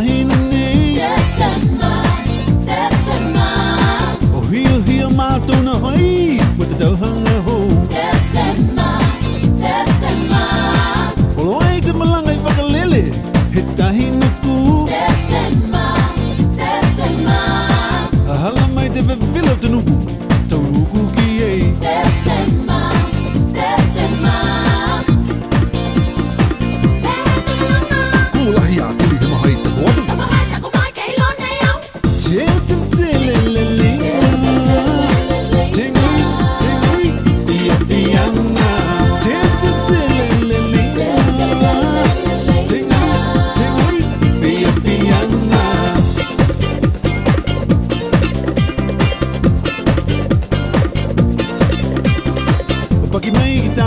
Desemma, Desemma Oh, hier, hier, maar toen nog, hoi, moet het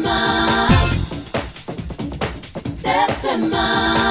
December. December.